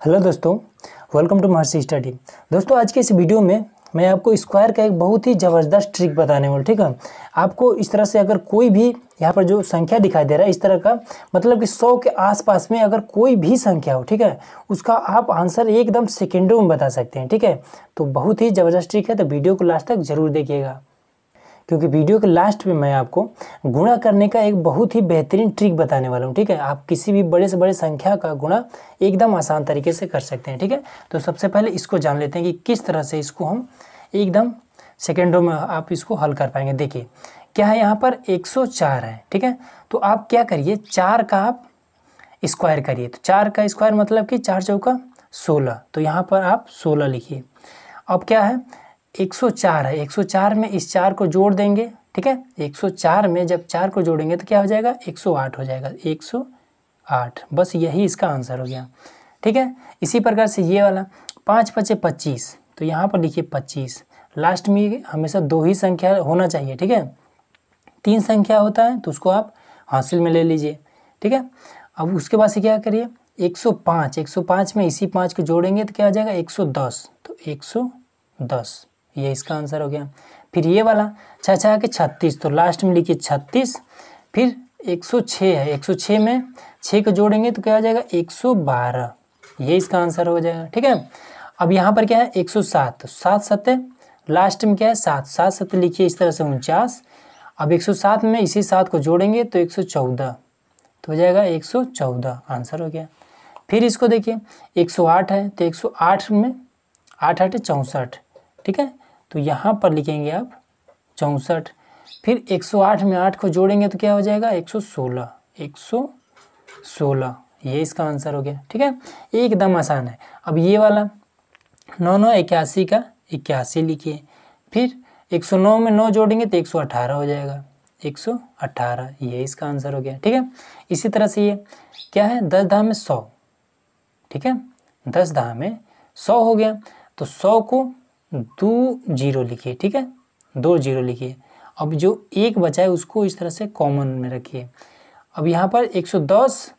Hello दोस्तों welcome to Maharshi study दोस्तों, आज के इस वीडियो में मैं आपको स्क्वायर का एक बहुत ही ज़बरदस्त ट्रिक बताने वाला ठीक है? आपको इस तरह से अगर कोई भी यहाँ पर जो संख्या दिखाई दे रहा है, इस तरह का मतलब कि सौ के आसपास में अगर कोई भी संख्या हो, ठीक है? उसका आप आंसर एकदम सेकेंडों में बता सकते हैं, ठीक है? तो बहुत ही ज़बरदस्त ट्रिक है तो वीडियो को लास्ट तक ज़रूर देखिएगा। क्योंकि वीडियो के लास्ट में मैं आपको गुणा करने का एक बहुत ही बेहतरीन ट्रिक बताने वाला हूँ, ठीक है? आप किसी भी बड़े से बड़े संख्या का गुणा एकदम आसान तरीके से कर सकते हैं, ठीक है? तो सबसे पहले इसको जान लेते हैं कि किस तरह से इसको हम एकदम सेकेंडों में आप इसको हल कर पाएँगे। देखिए, क्या है यहाँ पर? 104 है, ठीक है? तो आप क्या करिए, चार का आप स्क्वायर करिए। तो चार का स्क्वायर मतलब कि चार चौका सोलह। तो यहाँ पर आप सोलह लिखिए। अब क्या है? 104 है। 104 में इस चार को जोड़ देंगे, ठीक है? 104 में जब चार को जोड़ेंगे तो क्या हो जाएगा? 108 हो जाएगा। 108 बस यही इसका आंसर हो गया, ठीक है? इसी प्रकार से ये वाला, पाँच पचे पच्चीस। तो यहाँ पर लिखिए पच्चीस। लास्ट में हमेशा दो ही संख्या होना चाहिए, ठीक है? तीन संख्या होता है तो उसको आप हासिल में ले लीजिए, ठीक है? अब उसके बाद से क्या करिए? 105 105 में इसी पाँच को जोड़ेंगे तो क्या आ जाएगा? 110 तो 110 ये इसका आंसर हो गया। फिर ये वाला छः छः के छत्तीस तो लास्ट में लिखिए छत्तीस, फिर 106 है। 106 में छः को जोड़ेंगे तो क्या हो जाएगा? 112 ये इसका आंसर हो जाएगा, ठीक है? अब यहाँ पर क्या है? 107 तो सात सत्य लास्ट में क्या है? सात। सात सत्य लिखिए इस तरह से उनचास। अब 107 में इसी सात को जोड़ेंगे तो 114 तो हो जाएगा 114 आंसर हो गया। फिर इसको देखिए 108 है। तो 108 में आठ आठ चौंसठ, ठीक है? तो यहाँ पर लिखेंगे आप चौंसठ। फिर 108 में आठ को जोड़ेंगे तो क्या हो जाएगा? 116 116 ये इसका आंसर हो गया, ठीक है? एकदम आसान है। अब ये वाला नौ नौ इक्यासी का इक्यासी लिखिए। फिर 109 में नौ जोड़ेंगे तो 118 हो जाएगा। 118 ये इसका आंसर हो गया, ठीक है? इसी तरह से ये क्या है? दस दहा में सौ, ठीक है? दस दहा में सौ हो गया। तो सौ को दो ज़ीरो लिखिए, ठीक है? दो ज़ीरो लिखिए। अब जो एक बचा है, उसको इस तरह से कॉमन में रखिए। अब यहाँ पर 110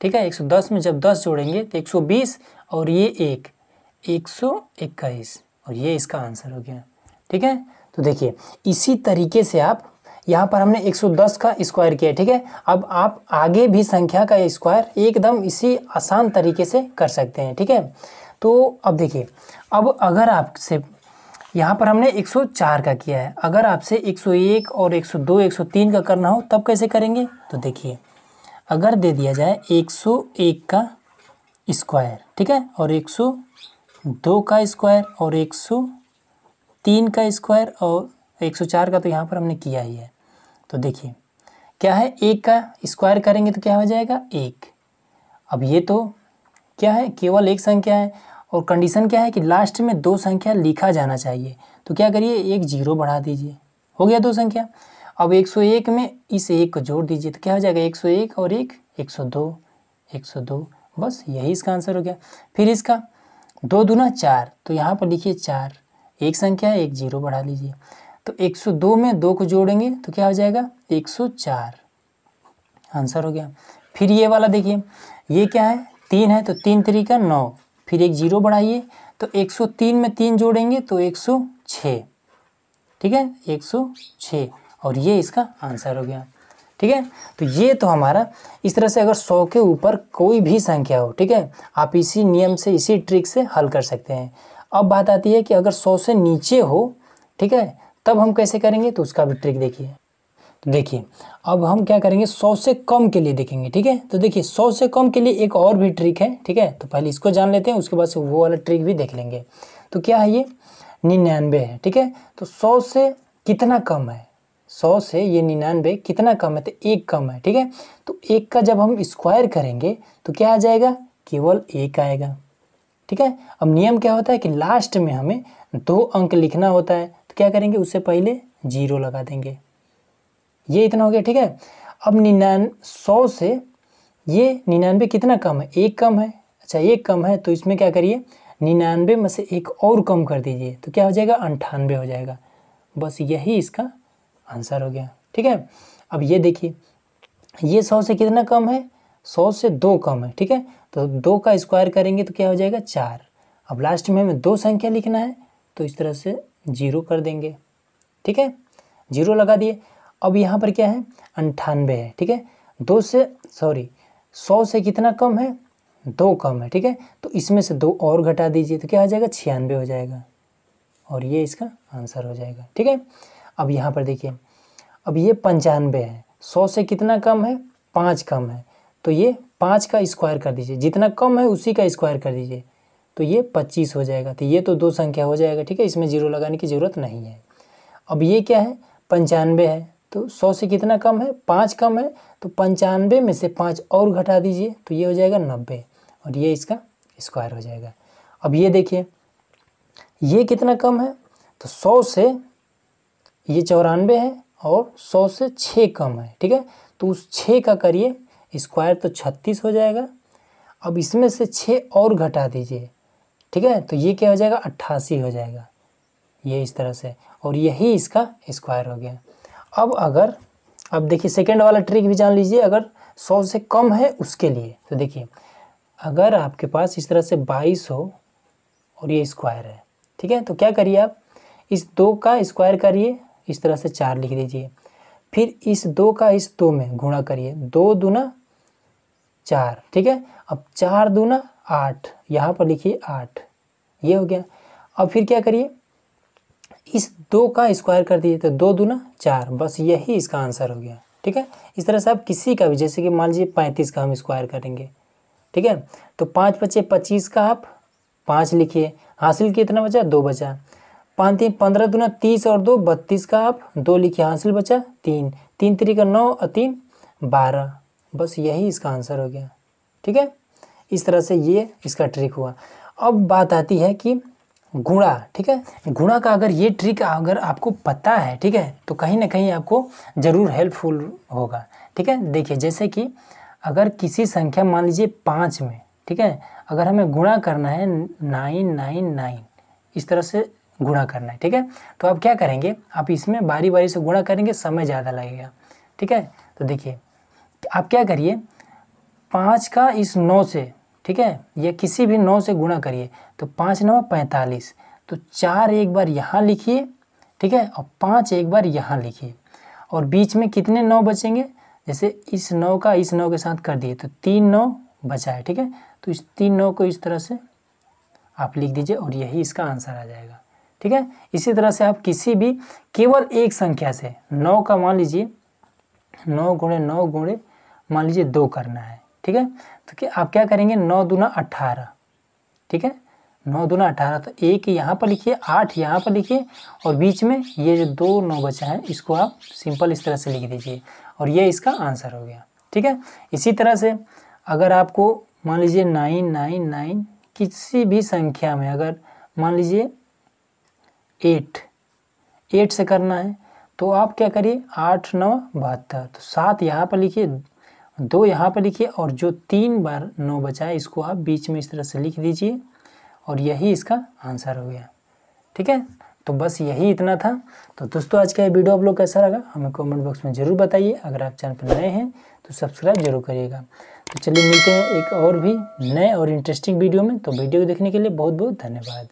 ठीक है? 110 में जब 10 जोड़ेंगे तो 120 और ये एक 121 और ये इसका आंसर हो गया, ठीक है? तो देखिए, इसी तरीके से आप, यहाँ पर हमने 110 का स्क्वायर किया ठीक है? अब आप आगे भी संख्या का स्क्वायर एकदम इसी आसान तरीके से कर सकते हैं, ठीक है? तो अब देखिए, अब अगर आपसे, यहाँ पर हमने 104 का किया है। अगर आपसे 101 और 102 103 का करना हो, तब कैसे करेंगे? तो देखिए, अगर दे दिया जाए 101 का स्क्वायर, ठीक है? और 102 का स्क्वायर और 103 का स्क्वायर और 104 का तो यहाँ पर हमने किया ही है। तो देखिए, क्या है? एक का स्क्वायर करेंगे तो क्या हो जाएगा? एक। अब ये तो क्या है? केवल एक संख्या है। और कंडीशन क्या है कि लास्ट में दो संख्या लिखा जाना चाहिए। तो क्या करिए, एक ज़ीरो बढ़ा दीजिए। हो गया दो संख्या। अब 101 में इस एक को जोड़ दीजिए तो क्या हो जाएगा? 101 और एक 102 102 बस यही इसका आंसर हो गया। फिर इसका दो दूना चार तो यहाँ पर लिखिए चार। एक संख्या, एक ज़ीरो बढ़ा लीजिए। तो 102 में दो को जोड़ेंगे तो क्या हो जाएगा? 104 आंसर हो गया। फिर ये वाला देखिए, ये क्या है? तीन है तो तीन तरीका नौ। फिर एक ज़ीरो बढ़ाइए तो 103 में तीन जोड़ेंगे तो 106 ठीक है? 106 और ये इसका आंसर हो गया। ठीक है? तो ये तो हमारा इस तरह से अगर 100 के ऊपर कोई भी संख्या हो, ठीक है? आप इसी नियम से, इसी ट्रिक से हल कर सकते हैं। अब बात आती है कि अगर 100 से नीचे हो, ठीक है? तब हम कैसे करेंगे? तो उसका भी ट्रिक देखिए। तो देखिए, अब हम क्या करेंगे? सौ से कम के लिए देखेंगे, ठीक है? तो देखिए, सौ से कम के लिए एक और भी ट्रिक है, ठीक है? तो पहले इसको जान लेते हैं, उसके बाद से वो वाला ट्रिक भी देख लेंगे। तो क्या है ये? निन्यानवे है, ठीक है? तो सौ से कितना कम है? सौ से ये निन्यानवे कितना कम है? तो एक कम है, ठीक है? तो एक का जब हम स्क्वायर करेंगे तो क्या आ जाएगा? केवल एक आएगा, ठीक है? अब नियम क्या होता है कि लास्ट में हमें दो अंक लिखना होता है तो क्या करेंगे? उससे पहले ज़ीरो लगा देंगे। ये इतना हो गया, ठीक है? अब निन्यान सौ से ये निन्यानवे कितना कम है? एक कम है। अच्छा एक कम है तो इसमें क्या करिए? निन्यानवे में से एक और कम कर दीजिए तो क्या हो जाएगा? अंठानवे हो जाएगा। बस यही इसका आंसर हो गया, ठीक है? अब ये देखिए, ये सौ से कितना कम है? सौ से दो कम है, ठीक है? तो दो का स्क्वायर करेंगे तो क्या हो जाएगा? चार। अब लास्ट में हमें दो संख्या लिखना है तो इस तरह से ज़ीरो कर देंगे, ठीक है? ज़ीरो लगा दिए। अब यहाँ पर क्या है? अंठानवे है, ठीक है? दो से सॉरी सौ से कितना कम है? दो कम है, ठीक है? तो इसमें से दो और घटा दीजिए तो क्या हो जाएगा? छियानवे हो जाएगा। और ये इसका आंसर हो जाएगा, ठीक है? अब यहाँ पर देखिए, अब ये पंचानवे है। सौ से कितना कम है? पाँच कम है। तो ये पाँच का स्क्वायर कर दीजिए। जितना कम है, उसी का स्क्वायर कर दीजिए। तो ये पच्चीस हो जाएगा। तो ये तो दो संख्या हो जाएगा, ठीक है? इसमें ज़ीरो लगाने की ज़रूरत नहीं है। अब ये क्या है? पंचानवे है। तो सौ से कितना कम है? पाँच कम है तो पंचानवे में से पाँच और घटा दीजिए तो ये हो जाएगा नब्बे, और ये इसका स्क्वायर हो जाएगा। अब ये देखिए, ये कितना कम है? तो सौ से ये चौरानवे है, और सौ से छः कम है, ठीक है? तो उस छः का करिए, स्क्वायर तो छत्तीस हो जाएगा। अब इसमें से छः और घटा दीजिए, ठीक है? तो ये क्या हो जाएगा? अट्ठासी हो जाएगा, ये इस तरह से, और यही इसका स्क्वायर हो गया। अब अगर, अब देखिए सेकेंड वाला ट्रिक भी जान लीजिए, अगर सौ से कम है उसके लिए तो देखिए, अगर आपके पास इस तरह से बाईस हो और ये स्क्वायर है, ठीक है तो क्या करिए आप, इस दो का स्क्वायर करिए, इस तरह से चार लिख दीजिए, फिर इस दो का इस दो में गुणा करिए, दो दूना चार, ठीक है, अब चार दूना आठ, यहाँ पर लिखिए आठ, ये हो गया, अब फिर क्या करिए इस दो का स्क्वायर कर दिए तो दो दूना चार, बस यही इसका आंसर हो गया, ठीक है? इस तरह से आप किसी का भी, जैसे कि मान लीजिए पैंतीस का हम स्क्वायर करेंगे, ठीक है? तो पाँच बचे पच्चीस का आप पाँच लिखिए, हासिल कितना बचा, दो बचा। पाँच तीन, पंद्रह दूना तीस और दो, बत्तीस का आप दो लिखिए, हासिल बचा तीन। तीन तरीका नौ और तीन बारह, बस यही इसका आंसर हो गया, ठीक है? इस तरह से ये इसका ट्रिक हुआ। अब बात आती है कि गुणा, ठीक है? गुणा का अगर ये ट्रिक अगर आपको पता है, ठीक है? तो कहीं ना कहीं आपको ज़रूर हेल्पफुल होगा, ठीक है? देखिए, जैसे कि अगर किसी संख्या मान लीजिए पाँच में, ठीक है? अगर हमें गुणा करना है नाइन नाइन नाइन, इस तरह से गुणा करना है, ठीक है? तो आप क्या करेंगे? आप इसमें बारी बारी से गुणा करेंगे, समय ज़्यादा लगेगा, ठीक है? तो देखिए, आप क्या करिए? पाँच का इस नौ से ठीक है? या किसी भी नौ से गुणा करिए। तो पाँच नौ पैंतालीस। तो चार एक बार यहाँ लिखिए, ठीक है? और पाँच एक बार यहाँ लिखिए। और बीच में कितने नौ बचेंगे? जैसे इस नौ का इस नौ के साथ कर दिए तो तीन नौ बचा है, ठीक है? तो इस तीन नौ को इस तरह से आप लिख दीजिए और यही इसका आंसर आ जाएगा, ठीक है? इसी तरह से आप किसी भी, केवल एक संख्या से, नौ का मान लीजिए, नौ गुणे नौ गुणे, मान लीजिए दो करना है। ठीक है? तो क्या आप क्या करेंगे? नौ दूना अट्ठारह ठीक है? नौ दूना अठारह तो एक यहाँ पर लिखिए, आठ यहाँ पर लिखिए, और बीच में ये जो दो नौ बचा है, इसको आप सिंपल इस तरह से लिख दीजिए, और ये इसका आंसर हो गया। ठीक है? इसी तरह से अगर आपको मान लीजिए नाइन नाइन नाइन, किसी भी संख्या में अगर मान लीजिए एट एट से करना है तो आप क्या करिए? आठ, नौ, बहत्तर। तो सात यहाँ पर लिखिए दो यहाँ पर लिखिए, और जो तीन बार नौ बचा है, इसको आप बीच में इस तरह से लिख दीजिए, और यही इसका आंसर हो गया। ठीक है? तो बस यही इतना था। तो दोस्तों, आज का ये वीडियो आप लोग कैसा लगा, हमें कमेंट बॉक्स में ज़रूर बताइए। अगर आप चैनल पर नए हैं तो सब्सक्राइब ज़रूर करिएगा। तो चलिए मिलते हैं एक और भी नए और इंटरेस्टिंग वीडियो में। तो वीडियो को देखने के लिए बहुत बहुत धन्यवाद।